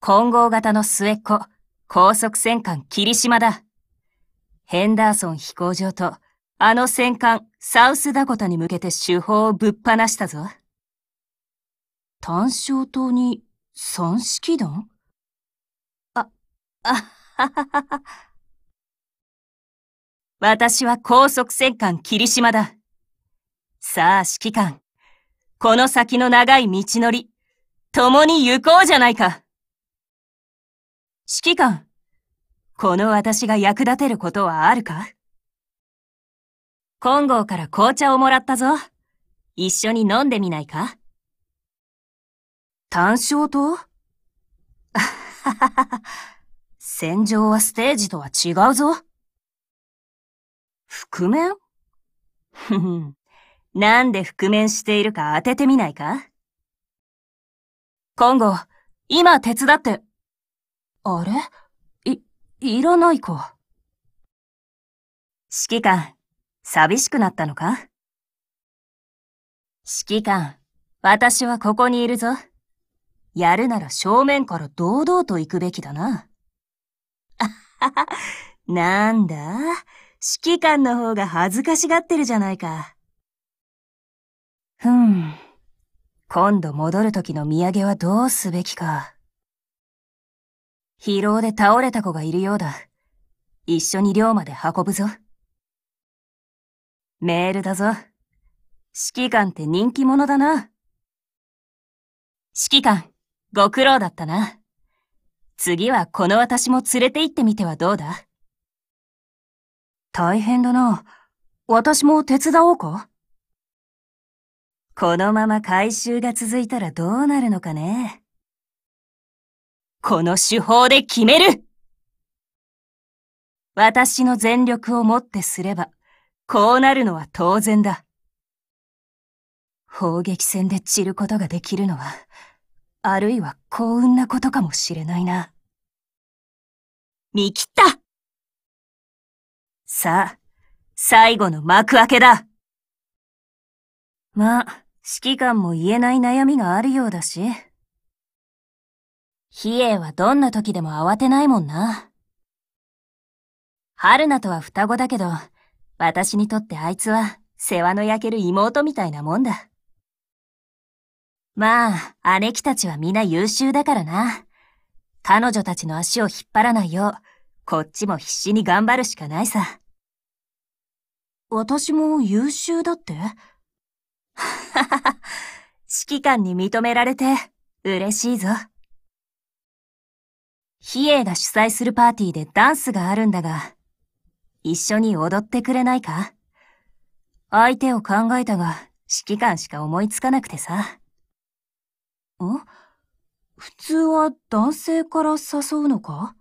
混合型の末っ子、高速戦艦霧島だ。ヘンダーソン飛行場と、あの戦艦サウスダコタに向けて手法をぶっ放したぞ。単焦島に三式団あ、あはははは。私は高速戦艦霧島だ。さあ、指揮官。この先の長い道のり、共に行こうじゃないか。指揮官。この私が役立てることはあるか？金剛から紅茶をもらったぞ。一緒に飲んでみないか？単焦と？戦場はステージとは違うぞ。覆面？ふふん。なんで覆面しているか当ててみないか？今後、今手伝って。あれ？い、いらないか。指揮官、寂しくなったのか？指揮官、私はここにいるぞ。やるなら正面から堂々と行くべきだな。あはは、なんだ？指揮官の方が恥ずかしがってるじゃないか。ふん。今度戻る時の土産はどうすべきか。疲労で倒れた子がいるようだ。一緒に寮まで運ぶぞ。メールだぞ。指揮官って人気者だな。指揮官、ご苦労だったな。次はこの私も連れて行ってみてはどうだ大変だな。私も手伝おうかこのまま回収が続いたらどうなるのかね。この手法で決める私の全力をもってすれば、こうなるのは当然だ。砲撃戦で散ることができるのは、あるいは幸運なことかもしれないな。見切ったさあ、最後の幕開けだまあ、指揮官も言えない悩みがあるようだし。比叡はどんな時でも慌てないもんな。春菜とは双子だけど、私にとってあいつは世話の焼ける妹みたいなもんだ。まあ、姉貴たちは皆優秀だからな。彼女たちの足を引っ張らないよう、こっちも必死に頑張るしかないさ。私も優秀だって？ははは、指揮官に認められて嬉しいぞ。比叡が主催するパーティーでダンスがあるんだが、一緒に踊ってくれないか？相手を考えたが、指揮官しか思いつかなくてさ。ん普通は男性から誘うのか？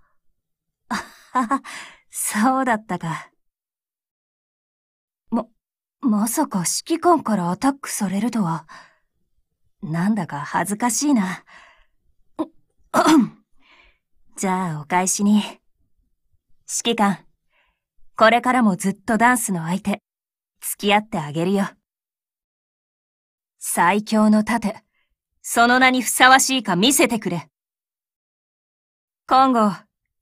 あはは、そうだったか。まさか指揮官からアタックされるとは、なんだか恥ずかしいな。じゃあお返しに。指揮官、これからもずっとダンスの相手、付き合ってあげるよ。最強の盾、その名にふさわしいか見せてくれ。今後、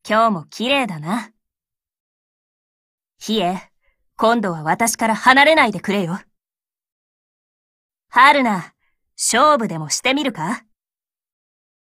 今日も綺麗だな。ひえ、今度は私から離れないでくれよ。春菜、勝負でもしてみるか？